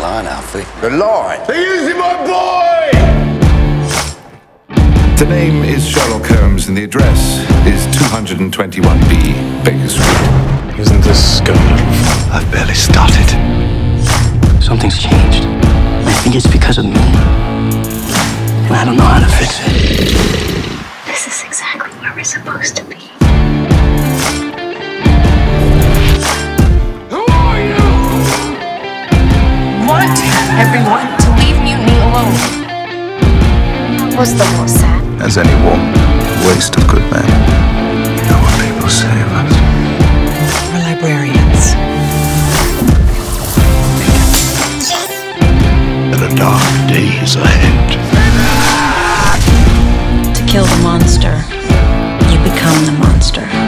line, Alfie. The line. They're using my boy! The name is Sherlock Holmes and the address is 221B Baker Street. Isn't this good enough? I've barely started. Something's changed. I think it's because of me. And I don't know how to fix it. This is exactly where we're supposed to be. everyone to leave Mutiny alone. Was the war sad? As any war, waste of good men. You know what people say of us? We're librarians. And the dark days ahead. To kill the monster, you become the monster.